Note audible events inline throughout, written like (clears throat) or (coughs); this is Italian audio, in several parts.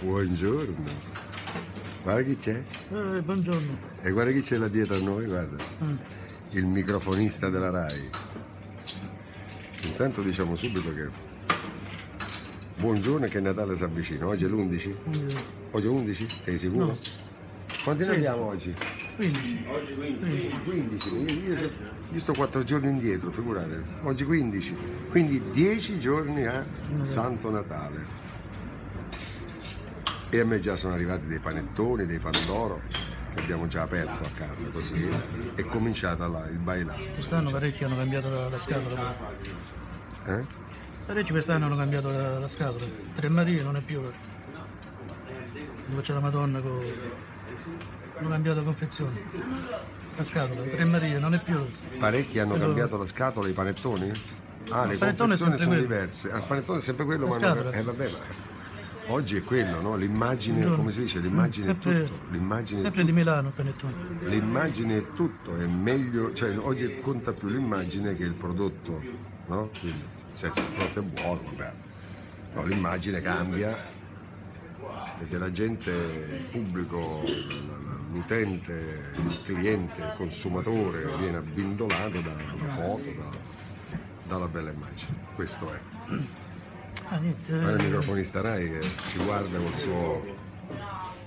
Buongiorno. Guarda chi c'è. Eh, buongiorno. E guarda chi c'è là dietro a noi, guarda. Mm. Il microfonista della RAI. Intanto diciamo subito che buongiorno e che Natale si avvicina. Oggi è l'11? Eh, Oggi è 11? Sei sicuro? No. Quanti ne abbiamo oggi? 15. 15. Io, io sto- io sto 4 giorni indietro, figurate. Oggi 15. Quindi 10 giorni a Santo Natale. E a me già sono arrivati dei panettoni, dei pandoro che abbiamo già aperto a casa così. È cominciata là il bailato. Quest'anno parecchi hanno cambiato la, la scatola. Eh? Parecchi quest'anno hanno cambiato la, la scatola. Tre Marie non è più. Dove c'è la Madonna con. Hanno cambiato la confezione. La scatola, Tre Marie non è più. Parecchi hanno Quello- cambiato la scatola, i panettoni? Ah, le Il confezioni sono quello. diverse. Ah, il panettone è sempre quello, La ma hanno- eh, vabbè, ma oggi è quello, no? L'immagine, come si dice? L'immagine è Sempre- tutto. L'immagine è Sempre di Milano il panettone. L'immagine è tutto, è meglio, cioè oggi conta più l'immagine che il prodotto, no? Quindi, senso il prodotto è buono, vabbè. No, l'immagine cambia perché la gente, il pubblico, l'utente, il cliente, il consumatore viene abbindolato da una foto, da- dalla bella immagine. Questo è. Ah, niente. Guarda il eh, microfonista Rai che ci guarda col suo.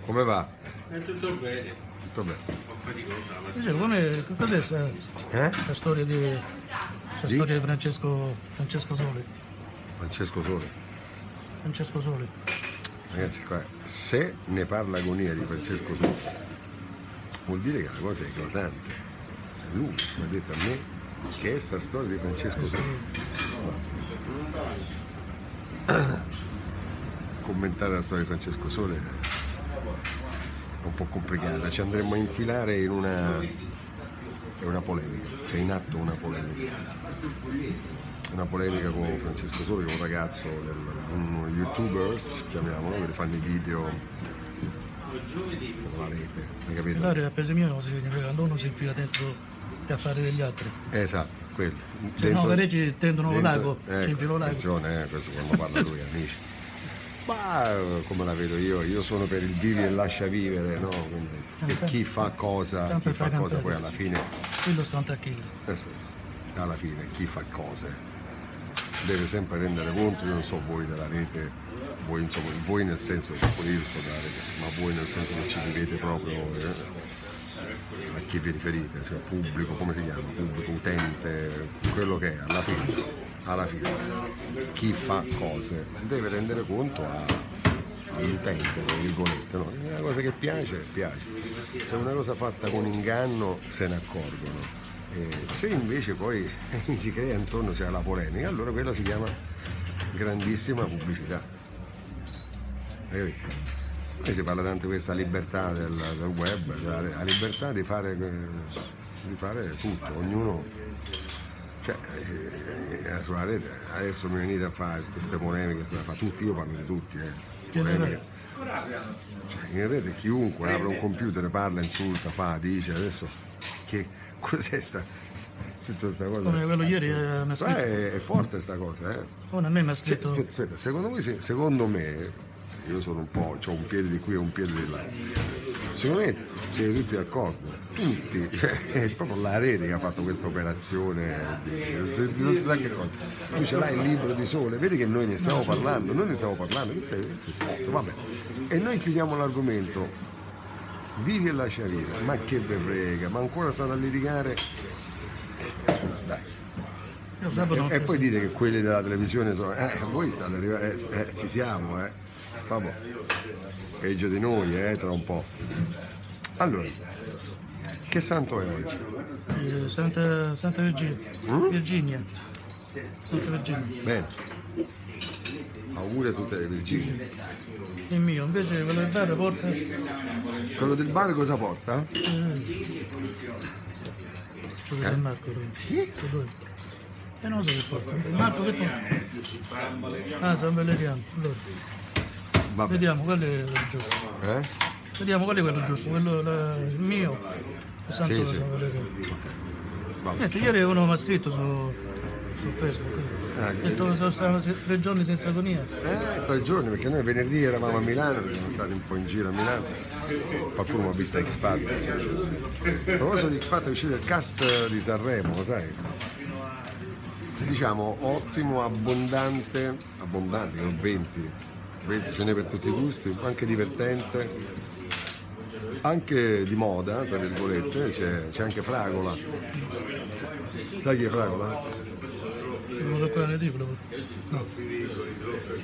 Come va? È tutto bene, Tutto bene. po' faticosa come cos'è sta, Eh? storia di. La Di? storia di Francesco, Francesco Soli. Francesco Sole. Francesco Soli. Ragazzi, qua, se ne parla agonia di Francesco Sole, vuol dire che la cosa è eclatante. Cioè, lui mi ha detto a me che è sta storia di Francesco Sole. (coughs) Commentare la storia di Francesco Sole è un po' complicata, ci andremmo a infilare in una, è una polemica, c'è in atto una polemica. Una polemica con Francesco Sole, che è un ragazzo, del, un youtuber, chiamiamolo, che fanno i video con la rete, hai capito? L'area a paese mio significa quando uno si infila dentro gli affari degli altri. Esatto, quello. Se no, parecchi tendono dentro- l'ago, ecco, l'ago. Attenzione, eh, questo quando parla lui, amici. Ma eh, come la vedo io, io sono per il vivi e lascia vivere, no? Quindi, e chi fa cosa, chi fa cosa poi alla fine, Quello un tacchino. adesso, alla fine chi fa cose deve sempre rendere conto, io non so voi della rete, voi insomma, voi nel senso che pure io sto della rete, ma voi nel senso che ci vivete proprio eh, a chi vi riferite, cioè pubblico, come si chiama? Pubblico, utente, quello che è, alla fine, alla fine, chi fa cose deve rendere conto all'utente, tra virgolette, no? È una cosa che piace, piace. Se è una cosa fatta con inganno se ne accorgono. E se invece poi (laughs) si crea intorno c'è la polemica, allora quella si chiama grandissima pubblicità. Hai Poi si parla tanto di questa libertà del, del web, cioè la libertà di fare, eh, di fare tutto, ognuno cioè, eh, sulla rete adesso mi venite a fare queste polemiche, la fa tutti, io parlo di tutti, eh. polemiche. Cioè, in rete chiunque apre un computer, parla, insulta, fa, dice, adesso che cos'è sta, tutta questa cosa? Come quello ieri eh, mi ha Eh, scritto. è, è forte sta cosa, eh. Uno a me mi ha Cioè, scritto. aspetta, aspetta, secondo voi, se- secondo me, io sono un po', ho un piede di qui e un piede di là. Secondo me siete tutti d'accordo, tutti, (laughs) è proprio la rete che ha fatto questa operazione, di- non si, non si sa che cosa. Tu ce l'hai il libro di sole, vedi che noi ne stiamo parlando, noi ne stiamo parlando, queste spot, vabbè. E noi chiudiamo l'argomento, vivi e lascia vivere, ma che ve frega, ma ancora state a litigare? Dai. E, e poi dite che quelli della televisione sono. Eh, voi state arrivando. Eh, eh, ci siamo, eh. Vabbè. Peggio di noi, eh, tra un po'. Allora, che santo è oggi? eh, Santa, Santa Virginia. Mm? Virginia. Santa Virginia. Bene. Auguri a tutte le Virginie. Il mio, invece quello del bar porta. Quello del bar cosa porta? C'è quello del Marco. due. E non so che porta. Marco che porta? Ah, San Valeriano. Allora, Vabbè. vediamo, quello è quello giusto. Eh? Vediamo qual è quello giusto, quello la- il mio. Il Santo Sì, sì. Niente, ieri uno mi ha scritto su, su Facebook. Ah, sono stato se- tre giorni senza agonia. Eh, tre giorni, perché noi venerdì eravamo a Milano, siamo stati un po' in giro a Milano. Qualcuno mi ha visto X Factor. A proposito di X Factor è uscito il cast di Sanremo, lo sai? Diciamo ottimo, abbondante, abbondante, non 20, 20 ce n'è per tutti i gusti, anche divertente, anche di moda, tra virgolette, c'è, c'è anche Fragola. Sai chi è Fragola? Devo toccare ridicolo. No.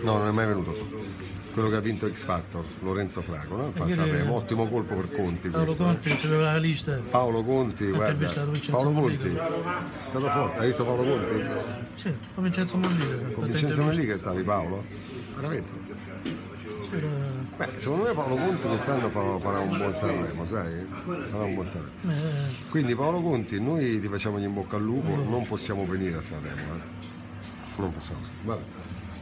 No, non è mai venuto. Quello che ha vinto X Factor, Lorenzo Fragola, fa Sanremo, ottimo colpo per Conti Paolo questo. Conti c'aveva la lista. Paolo Conti, guarda, Paolo. Conti, è stato forte, hai visto Paolo Conti? Sì, con Vincenzo Mollica. Con Vincenzo Melli stavi Paolo? Veramente? Beh, secondo me Paolo Conti quest'anno fa- farà un buon Sanremo, sai? Farà un buon Sanremo. Eh, Quindi Paolo Conti, noi ti facciamo gli in bocca al lupo, non possiamo venire a Sanremo, eh. Non possiamo. Vabbè.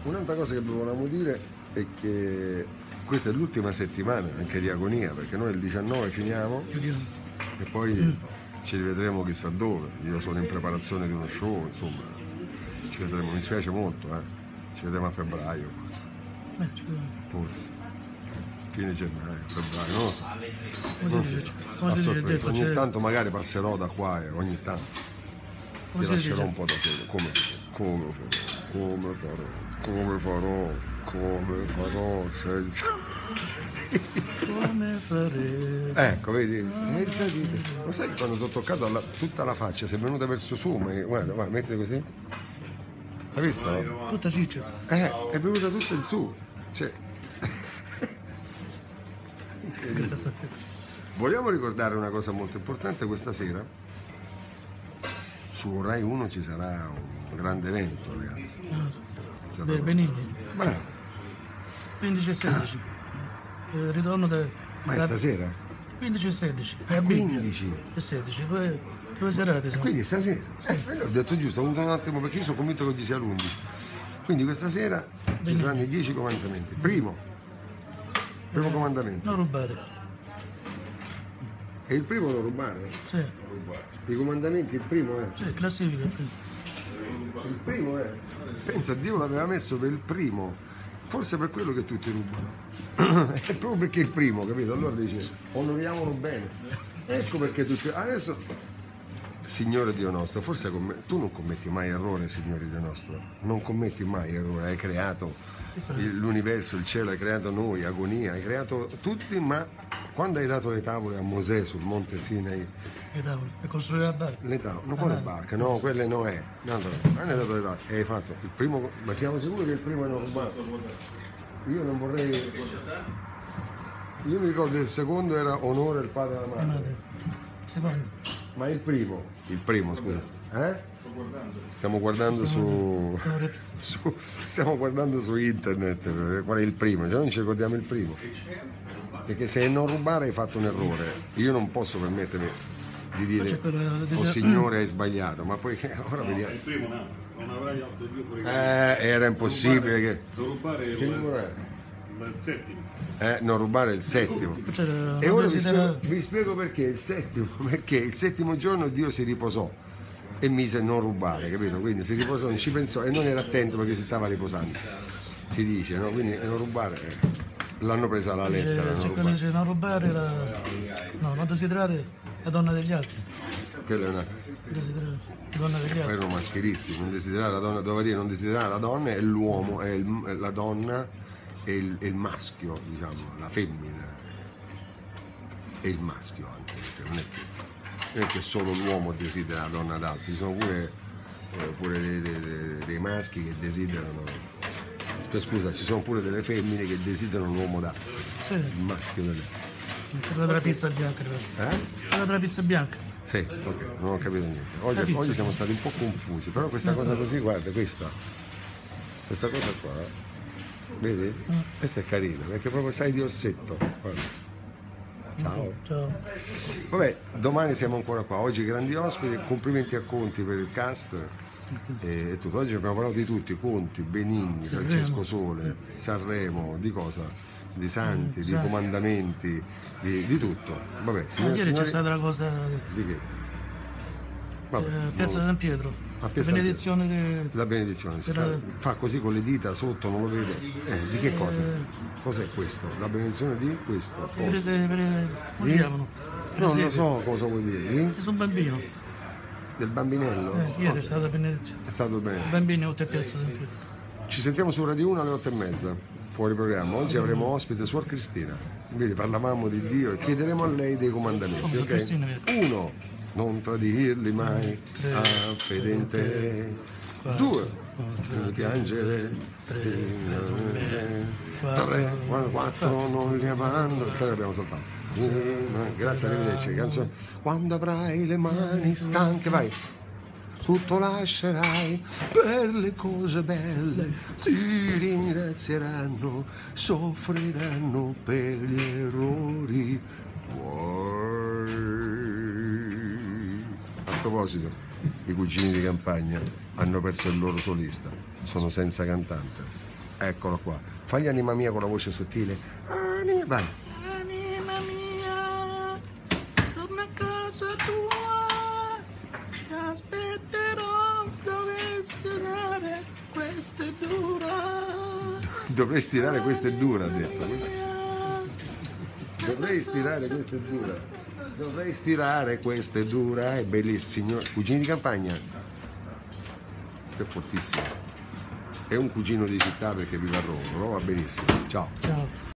Un'altra cosa che volevamo dire è che questa è l'ultima settimana anche di agonia, perché noi il 19 finiamo chiudiamo. e poi ci rivedremo chissà dove. Io sono in preparazione di uno show, insomma, ci vedremo, mi spiace molto, eh. Ci vedremo a febbraio forse. Forse. Fine gennaio, febbraio, non lo so. Come Non si sa. A sorpresa. Ogni c'è- tanto magari passerò da qua e ogni tanto come ti lascerò dice? un po' da solo. Come, come farò? Come farò? Come farò? Come farò senza... Come fare? Ecco, vedi, senza dita. Ma sai che quando ti ho toccato tutta la faccia si è venuta verso su, ma guarda, guarda, mettiti così. Hai visto? Tutta ciccia. Eh, è venuta tutta in su. Cioè, vogliamo ricordare una cosa molto importante questa sera? Su Rai 1 ci sarà un grande evento, ragazzi. Sarà- Beh, Benigni. Bravo. 15 e 16. Eh, ritorno del... Ma è stasera? 15 e 16. È a Bibbia. 15. E 16. Due, serate sono. Quindi stasera, eh, ho detto giusto, ho avuto un attimo perché io sono convinto che oggi sia l'11. Quindi questa sera ci saranno i 10 comandamenti. Primo, primo comandamento. Non rubare. E il primo non rubare. Sì, I comandamenti, il primo è. sì, classifica. Il primo è. Pensa, Dio l'aveva messo per il primo. Forse per quello che tutti rubano. (clears throat) è proprio perché è il primo, capito? Allora dice, onoriamolo bene. Ecco perché tutti. Adesso. Signore Dio nostro, forse comm- tu non commetti mai errore, Signore Dio nostro. Non commetti mai errore, hai creato il- l'universo, il cielo, hai creato noi, agonia, hai creato tutti, ma quando hai dato le tavole a Mosè sul monte Sinai, Le tavole. Per costruire la barca. le tavole, no, quale barca? No, quelle Noè. No, no, non hai dato le tavole. E hai fatto il primo, ma siamo sicuri che il primo è non rubato? Io non vorrei. Io mi ricordo il secondo era onore al padre e alla madre. Madre. Secondo. Ma il primo? Il primo, scusa. Eh? Stiamo guardando su, (laughs) su- stiamo guardando su internet eh, qual è il primo, cioè non ci ricordiamo il primo. Perché se non rubare hai fatto un errore. Io non posso permettermi di dire che dice- oh signore hai sbagliato, ma poi che- (laughs) ora vediamo. Il primo no, non avrai altro Dio Eh, era impossibile che. Non rubare Che è? il, settimo. Eh, non rubare il settimo. C'era E ora vi spiego, vi spiego perché il settimo, (laughs) perché il settimo giorno Dio si riposò e mise non rubare, capito? Quindi si riposò, non ci pensò e non era attento perché si stava riposando. Si dice, no? Quindi non rubare, l'hanno presa la lettera, C'è, non c'è quello rubare. che dice non rubare la... No, non desiderare la donna degli altri. Quella è una, Desiderare la donna degli altri. erano maschilisti, non desiderare la donna, doveva dire non desiderare la donna è l'uomo, è, il- è la donna è il, è il maschio, diciamo, la femmina. E il maschio anche, perché non è che, non è che solo l'uomo desidera la donna d'altri, ci sono pure, eh, pure dei, dei- dei- maschi che desiderano. cioè, scusa, ci sono pure delle femmine che desiderano l'uomo d'altri, Sì, il maschio delle. c'è quella della pizza bianca. Eh? Quella della pizza bianca. Sì, ok, non ho capito niente. Oggi, oggi siamo stati un po' confusi, però questa cosa così, guarda, questa, questa cosa qua, vedi? Questa è carina, perché proprio sai di orsetto. Guarda. Ciao. Ciao. Vabbè, domani siamo ancora qua, oggi grandi ospiti, complimenti a Conti per il cast e, tutto. Oggi abbiamo parlato di tutti, Conti, Benigni, Sanremo. Francesco Sole, Sanremo, di cosa? Di santi, di comandamenti, di, di tutto. Vabbè, Ma signore ieri c'è signori, stata la cosa di che? Vabbè, eh, Piazza San Pietro. La benedizione di... La benedizione, sta- fa così con le dita sotto, non lo vedo. Eh, di che cosa? Cos'è questo? La benedizione di questo? Cosa? per, per, come Di? chiamano? Non lo Presepe. so cosa vuol dire. Di? Sono un bambino. Del bambinello? Eh, ieri è stata la benedizione. È stato bene. Bambini a piazza sempre. Ci sentiamo su Radio 1 alle 8 e mezza, fuori programma. Oggi avremo ospite Suor Cristina. Vedi, parlavamo di Dio e chiederemo a lei dei comandamenti. Come Suor ok? Cristina, Uno, non tradirli mai, Tre, a fede in te. Due, non piangere. tre, Tre, quattro, non li amando. Tre abbiamo saltato. Grazie, arrivederci. Canzone. Quando avrai le mani stanche, vai tutto lascerai per le cose belle, ti ringrazieranno, soffriranno per gli errori proposito, i cugini di campagna hanno perso il loro solista, sono senza cantante. Eccolo qua, fagli anima mia con la voce sottile. Anima, vai. Anima mia, torna a casa tua, ti aspetterò, dovessi dare, questa è dura. Dovresti tirare questa è dura, ha detto. Mia, Dovrei stirare questa è dura. Dovrei stirare questa è dura. È bellissimo. Cugini di campagna. Questo è fortissimo. È un cugino di città perché vive a Roma, no? Va benissimo. Ciao. Ciao.